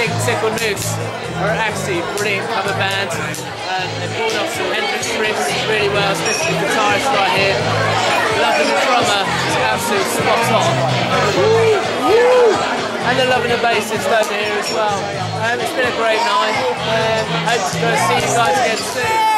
think Tickle the Moose are actually brilliant cover band and they pulled off some Hendrix riffs really well, especially the guitarist right here. Loving the drummer, it's absolutely spot on. And they're loving the bassist over here as well. Um, it's been a great night. Um, hope to go see you guys again soon.